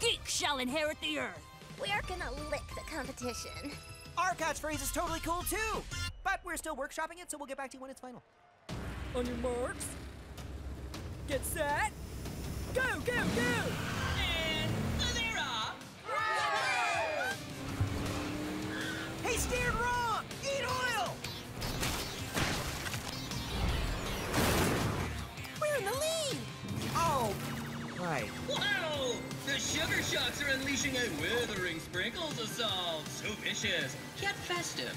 geeks shall inherit the earth. We're gonna lick the competition. Our catchphrase is totally cool too, but we're still workshopping it, so we'll get back to you when it's final. On your marks. Get set. Go, go, go! And they're off. He steered wrong! Eat oil! We're in the lead. Oh, right. Wow! The Sugar Shocks are unleashing a withering sprinkles assault. So vicious, yet festive.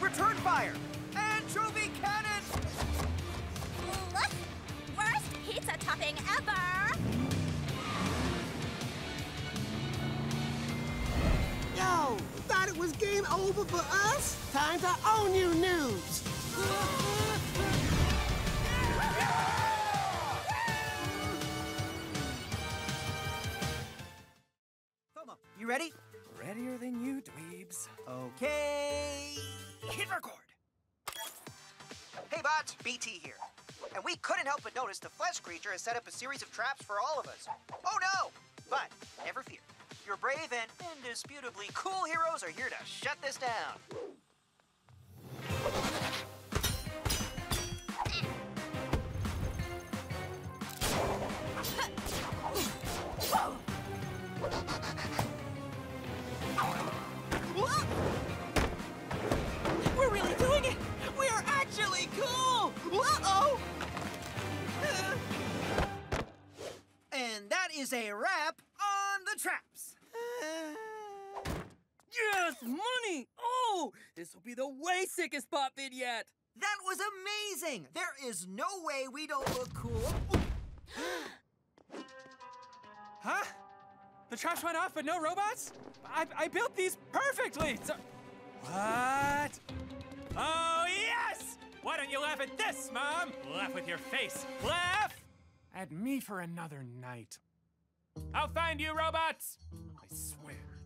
Return fire! Anchovy cannon! Look! Worst pizza topping ever! Yo, thought it was game over for us? Time to own you noobs! You ready? Readier than you, dweebs. Okay. Hit record. Hey, bots, BT here. And we couldn't help but notice the flesh creature has set up a series of traps for all of us. Oh no! But never fear. Your brave and indisputably cool heroes are here to shut this down. Is a wrap on the traps. Yes, money! Oh, this will be the way sickest pop vid yet. That was amazing! There is no way we don't look cool. Huh? The traps went off, but no robots? I, I built these perfectly. So... What? Oh, yes! Why don't you laugh at this, Mom? Laugh with your face. Laugh at me for another night. I'll find you, robots. I swear.